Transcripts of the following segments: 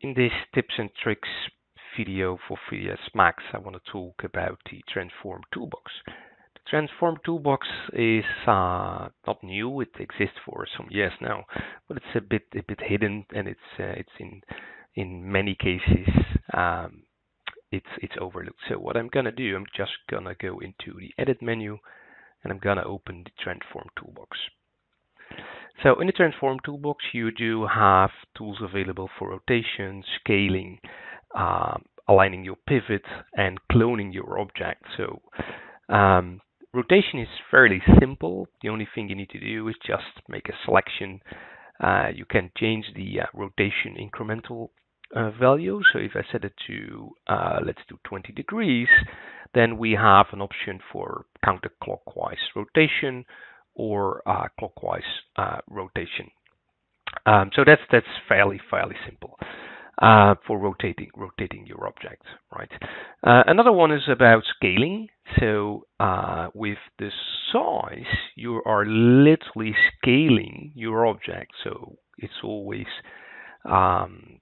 In this tips and tricks video for 3ds Max, I want to talk about the Transform Toolbox. The Transform Toolbox is uh, not new; it exists for some years now, but it's a bit a bit hidden, and it's uh, it's in in many cases um, it's it's overlooked. So what I'm gonna do, I'm just gonna go into the Edit menu, and I'm gonna open the Transform Toolbox. So in the Transform toolbox, you do have tools available for rotation, scaling, uh, aligning your pivot, and cloning your object. So um, rotation is fairly simple. The only thing you need to do is just make a selection. Uh, you can change the uh, rotation incremental uh, value. So if I set it to, uh, let's do 20 degrees, then we have an option for counterclockwise rotation or uh, clockwise uh, rotation. Um, so that's that's fairly fairly simple uh, for rotating rotating your object, right? Uh, another one is about scaling. So uh, with the size, you are literally scaling your object. So it's always um,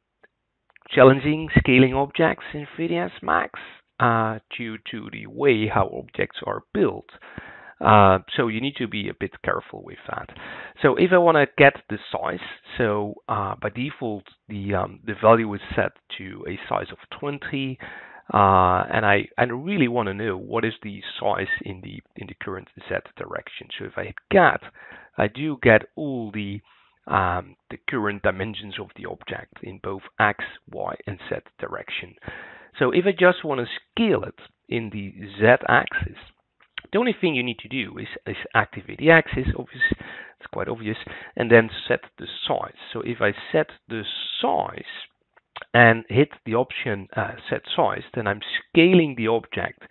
challenging scaling objects in 3ds Max uh, due to the way how objects are built. Uh, so you need to be a bit careful with that. So if I want to get the size, so uh, by default the um, the value is set to a size of 20, uh, and I I really want to know what is the size in the in the current Z direction. So if I hit get, I do get all the um, the current dimensions of the object in both X, Y, and Z direction. So if I just want to scale it in the Z axis, the only thing you need to do is, is activate the axis, obvious, it's quite obvious, and then set the size. So if I set the size and hit the option uh, set size, then I'm scaling the object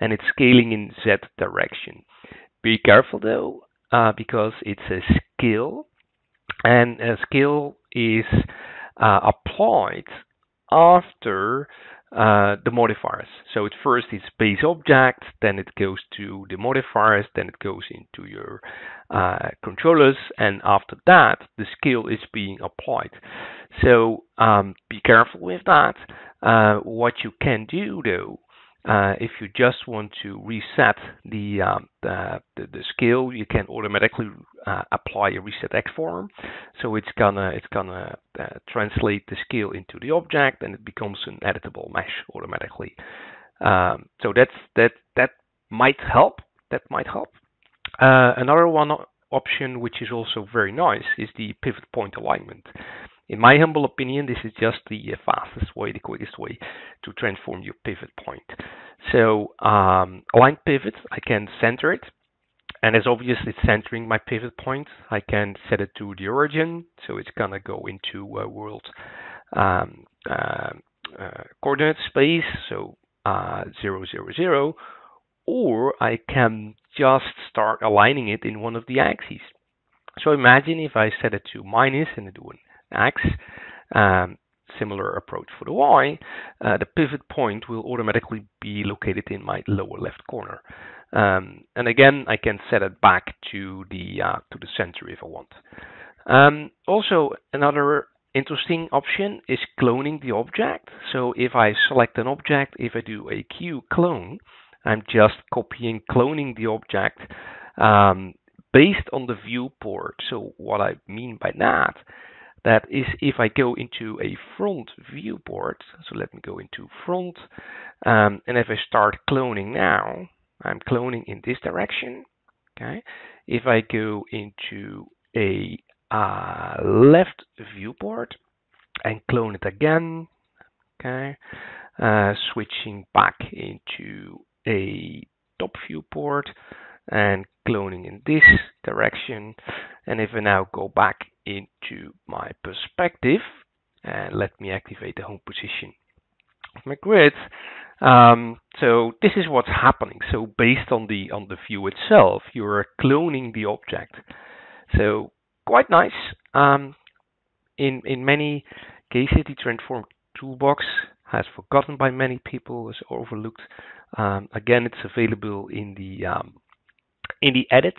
and it's scaling in Z direction. Be careful though, uh, because it's a scale and a scale is uh, applied after uh, the modifiers. So at first it's base object, then it goes to the modifiers, then it goes into your uh, controllers, and after that the scale is being applied. So um, be careful with that. Uh, what you can do though uh, if you just want to reset the, um, the, the, scale, you can automatically uh, apply a reset X form. So it's gonna it's gonna uh, translate the scale into the object, and it becomes an editable mesh automatically. Um, so that's that that might help. That might help. Uh, another one option, which is also very nice, is the pivot point alignment. In my humble opinion, this is just the fastest way, the quickest way to transform your pivot point. So um, align pivot, I can center it. And as obvious, it's centering my pivot point. I can set it to the origin, so it's gonna go into a world um, uh, uh, coordinate space, so uh, zero zero zero, or I can just start aligning it in one of the axes. So imagine if I set it to minus and do an X. Um, similar approach for the Y, uh, the pivot point will automatically be located in my lower left corner. Um, and again, I can set it back to the uh, to the center if I want. Um, also, another interesting option is cloning the object. So if I select an object, if I do a Q clone, I'm just copying, cloning the object um, based on the viewport. So what I mean by that that is if I go into a front viewport, so let me go into front, um, and if I start cloning now, I'm cloning in this direction, okay? If I go into a uh, left viewport and clone it again, okay? Uh, switching back into a top viewport and cloning in this direction. And if I now go back into my perspective and let me activate the home position of my grid. Um, so this is what's happening. So based on the on the view itself, you're cloning the object. So quite nice. Um, in in many cases, the transform toolbox has forgotten by many people, is overlooked. Um, again, it's available in the um, in the edit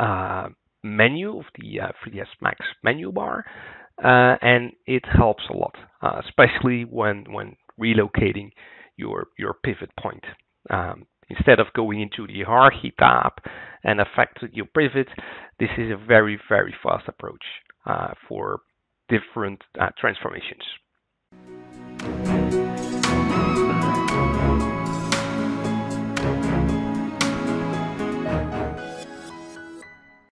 uh, menu of the uh, 3ds Max menu bar. uh, and it helps a lot, uh, especially when when relocating your your pivot point. Um, instead of going into the hierarchy tab and affecting your pivot, this is a very very fast approach uh, for different uh, transformations.